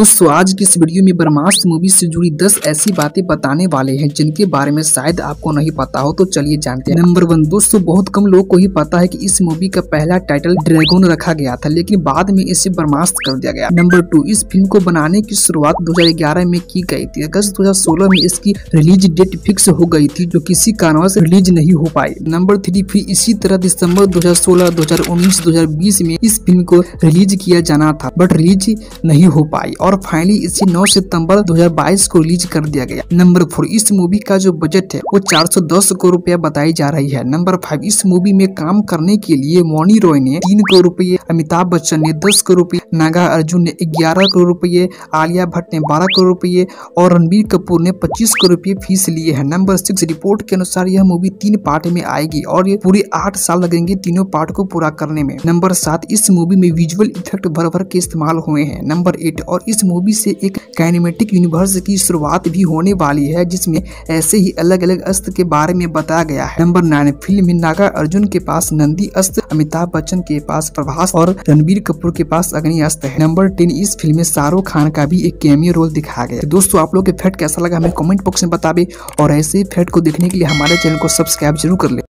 दोस्तों, आज की इस वीडियो में ब्रह्मास्त्र मूवी से जुड़ी 10 ऐसी बातें बताने वाले हैं, जिनके बारे में शायद आपको नहीं पता हो तो चलिए जानते हैं। नंबर वन दोस्तों, बहुत कम लोग को ही पता है कि इस मूवी का पहला टाइटल ड्रैगन रखा गया था, लेकिन बाद में इसे ब्रह्मास्त्र कर दिया गया। नंबर टू इस फ़िल्म को बनाने की शुरुआत दो हज़ार ग्यारह में की गई थी। अगस्त दो हज़ार सोलह में इसकी रिलीज़ डेट फिक्स हो गई थी, जो किसी कारणवश रिलीज़ नहीं हो पाई। नंबर थ्री फिर इसी तरह दिसंबर दो हज़ार सोलह में इस फ़िल्म को रिलीज़ किया जाना था बट रिलीज़ नहीं हो पाई। और फाइनली इसे 9 सितंबर 2022 को रिलीज़ कर दिया गया। नंबर फोर इस मूवी का जो बजट है, वो 410 करोड़ रुपया बताई जा रही है। नंबर फाइव इस मूवी में काम करने के लिए मोनी रॉय ने तीन करोड़ रुपये, अमिताभ बच्चन ने दस करोड़ रुपये, नागा अर्जुन ने ग्यारह करोड़ रुपये, आलिया भट्ट ने बारह करोड़ रुपये और रणबीर कपूर ने पच्चीस करोड़ रुपये फ़ीस लिए हैं। नंबर सिक्स रिपोर्ट के अनुसार यह मूवी तीन पार्ट में आएगी और ये पूरे आठ साल लगेंगे तीनों पार्ट को पूरा करने में। नंबर सात, इस मूवी में विजुअल इफ़ेक्ट भर भर के इस्तेमाल हुए हैं। नंबर एट और इस मूवी से एक कैनेमेटिक यूनिवर्स की शुरुआत भी होने वाली है, जिसमें ऐसे ही अलग अलग अस्त्र के बारे में बताया गया है। नंबर नाइन फ़िल्म में नागा अर्जुन के पास नंदी अस्त्र अमिताभ बच्चन के पास प्रभास और रणबीर कपूर के पास अग्नि अस्त्र है। नंबर टेन इस फ़िल्म में शाहरुख खान का भी एक कैमियो रोल दिखाया गया दोस्तों, आप लोग के फैक्ट कैसा लगा हमें कमेंट बॉक्स में बताबे और ऐसे फैक्ट को देखने के लिए हमारे चैनल को सब्सक्राइब ज़रूर कर ले।